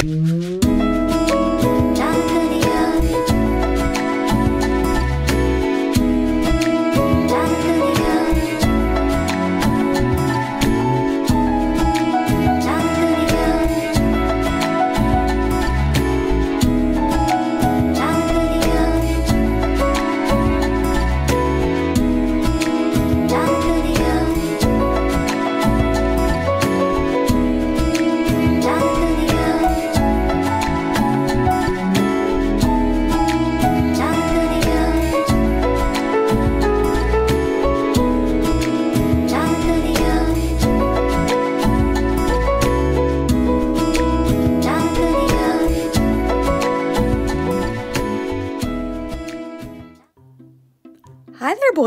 Mm-hmm.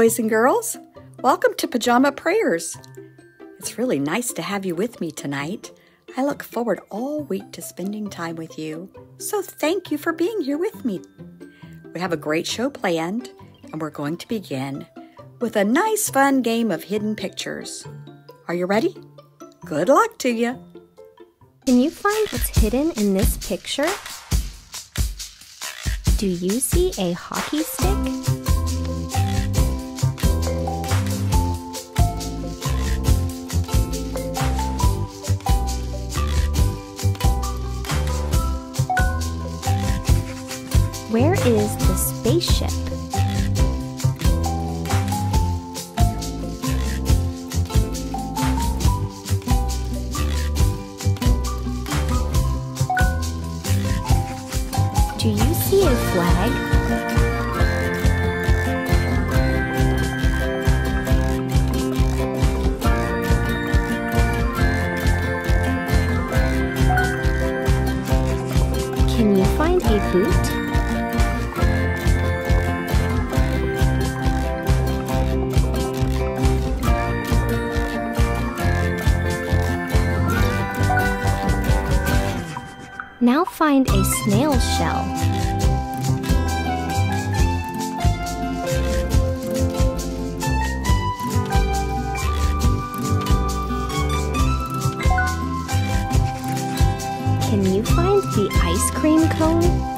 Boys and girls. Welcome to Pajama Prayers. It's really nice to have you with me tonight. I look forward all week to spending time with you, so thank you for being here with me. We have a great show planned, and we're going to begin with a nice, fun game of hidden pictures. Are you ready? Good luck to you. Can you find what's hidden in this picture? Do you see a hockey stick? Where is the spaceship? Now find a snail shell. Can you find the ice cream cone?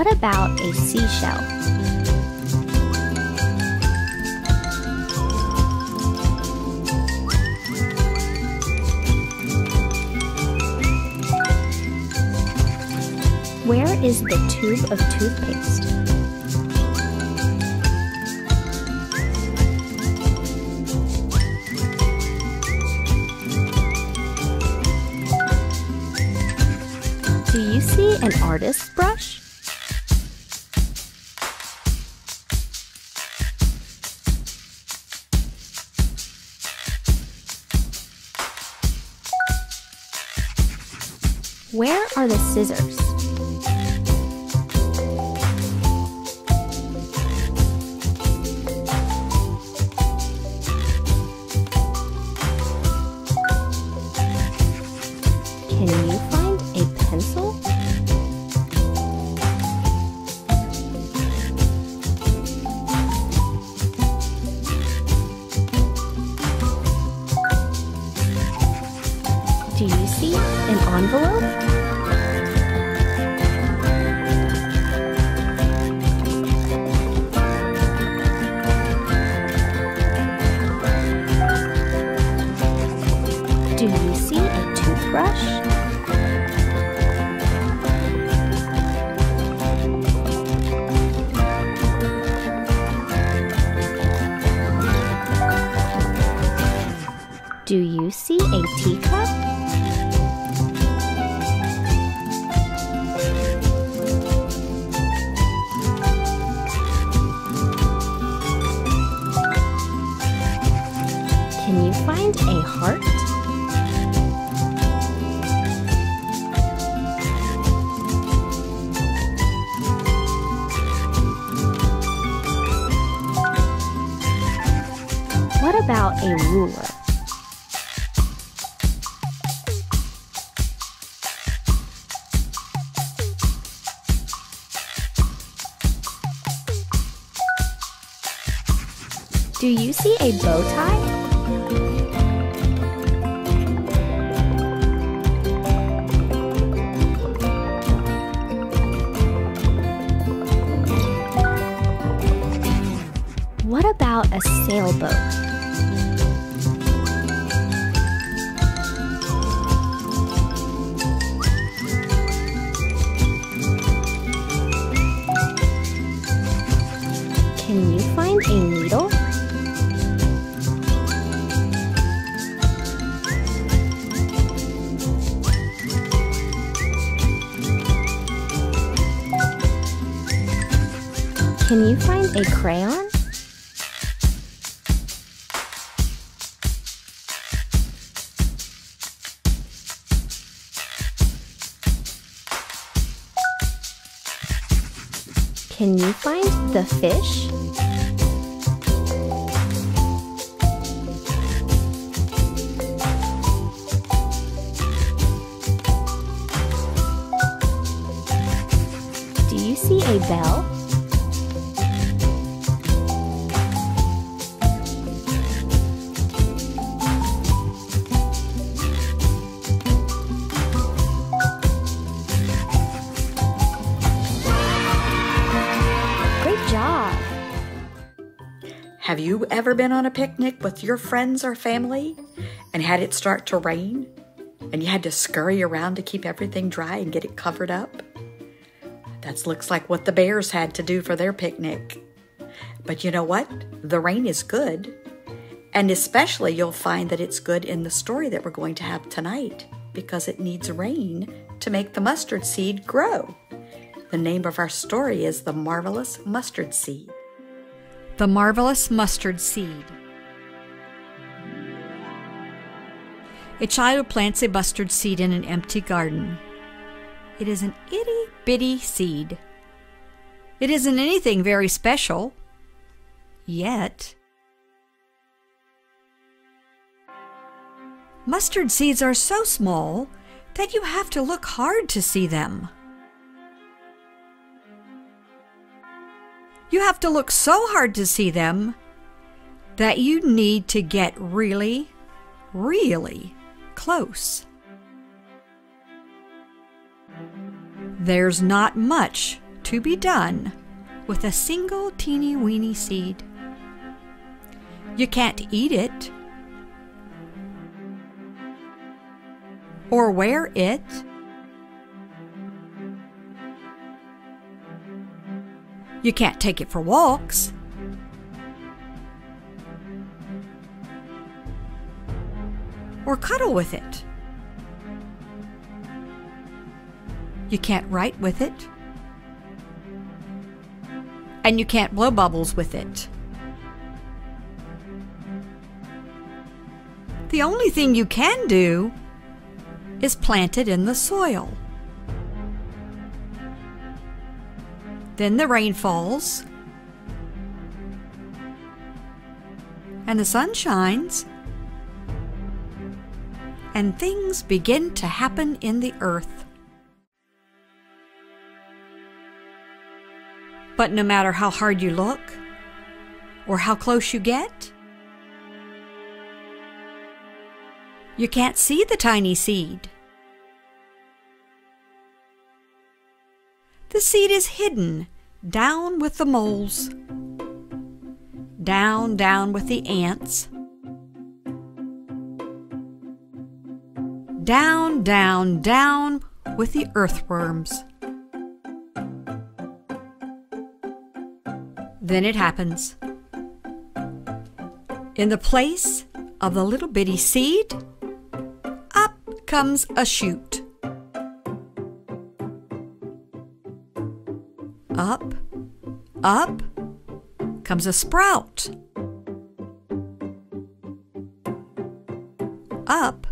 What about a seashell? Where is the tube of toothpaste? Do you see an artist's brush? Where are the scissors? Do you see a teacup? Can you find a heart? What about a ruler? You see a bow tie? What about a sailboat? Can you find a needle? Can you find a crayon? Can you find the fish? Do you see a bell? Have you ever been on a picnic with your friends or family and had it start to rain and you had to scurry around to keep everything dry and get it covered up? That looks like what the bears had to do for their picnic. But you know what? The rain is good. And especially you'll find that it's good in the story that we're going to have tonight because it needs rain to make the mustard seed grow. The name of our story is The Marvelous Mustard Seed. The Marvelous Mustard Seed. A child plants a mustard seed in an empty garden. It is an itty bitty seed. It isn't anything very special. Yet. Mustard seeds are so small that you have to look hard to see them. You have to look so hard to see them that you need to get really, really close. There's not much to be done with a single teeny weeny seed. You can't eat it or wear it. You can't take it for walks. Or cuddle with it. You can't write with it. And you can't blow bubbles with it. The only thing you can do is plant it in the soil. Then the rain falls, and the sun shines, and things begin to happen in the earth. But no matter how hard you look, or how close you get, you can't see the tiny seed. The seed is hidden down with the moles, down, down with the ants, down, down, down with the earthworms. Then it happens. In the place of the little bitty seed, up comes a shoot. Up, up comes a sprout. up,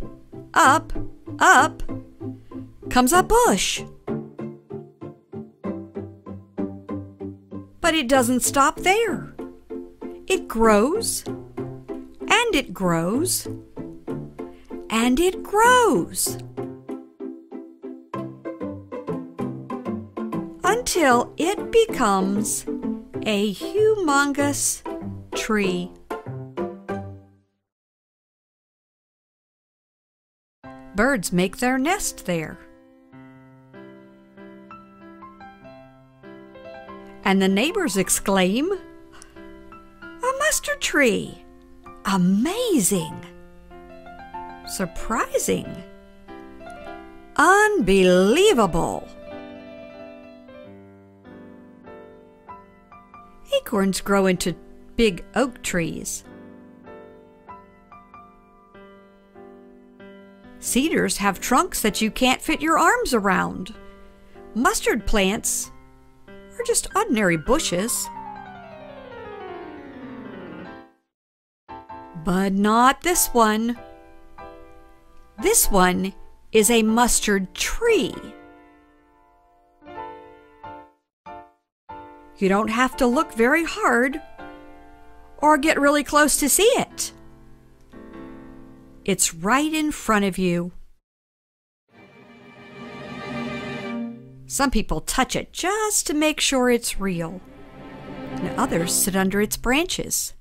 up, up comes a bush. But it doesn't stop there. It grows, and it grows, and it grows. Until it becomes a humongous tree. Birds make their nest there. And the neighbors exclaim, A mustard tree! Amazing! Surprising! Unbelievable! Acorns grow into big oak trees. Cedars have trunks that you can't fit your arms around. Mustard plants are just ordinary bushes. But not this one. This one is a mustard tree. You don't have to look very hard or get really close to see it. It's right in front of you. Some people touch it just to make sure it's real, and others sit under its branches.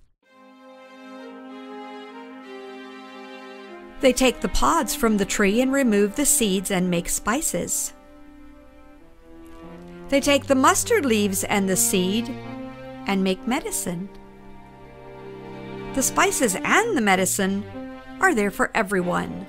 They take the pods from the tree and remove the seeds and make spices. They take the mustard leaves and the seed and make medicine. The spices and the medicine are there for everyone.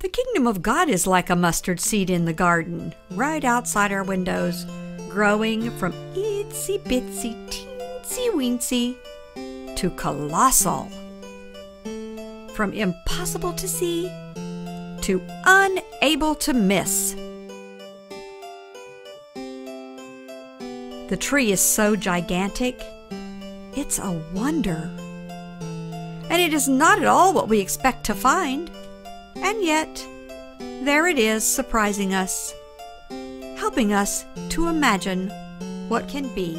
The kingdom of God is like a mustard seed in the garden, right outside our windows, growing from itsy bitsy teensy weensy to colossal. From impossible to see to unable to miss. The tree is so gigantic, it's a wonder. And it is not at all what we expect to find. And yet, there it is surprising us, helping us to imagine what can be.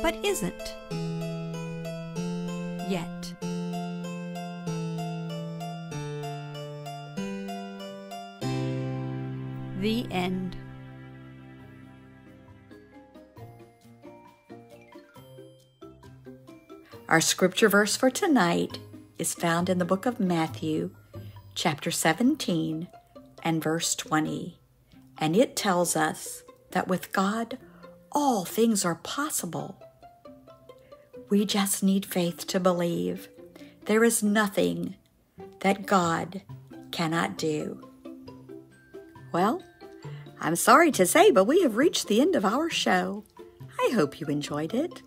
But isn't The end. Our scripture verse for tonight is found in the book of Matthew, chapter 17, and verse 20. And it tells us that with God, all things are possible. We just need faith to believe. There is nothing that God cannot do. Well, I'm sorry to say, but we have reached the end of our show. I hope you enjoyed it.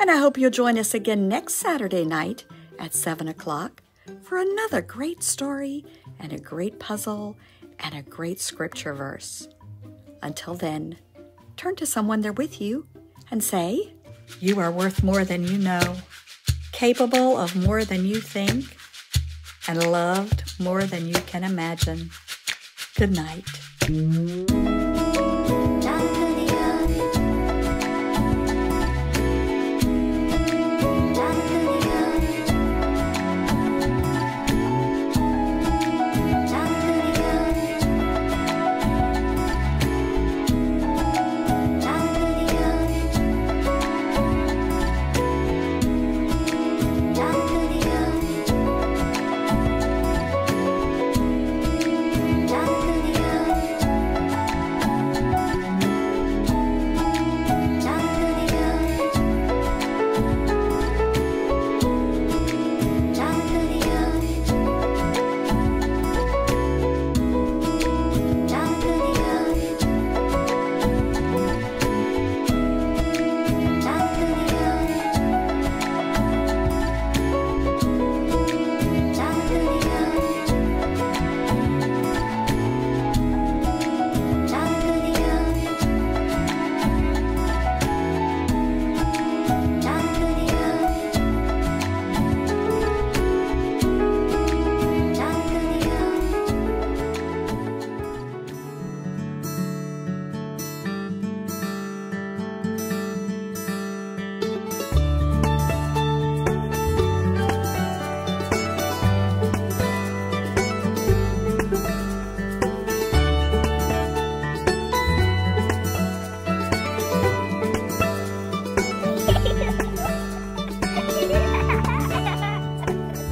And I hope you'll join us again next Saturday night at 7 o'clock for another great story and a great puzzle and a great scripture verse. Until then, turn to someone there with you and say, You are worth more than you know, capable of more than you think, and loved more than you can imagine. Good night.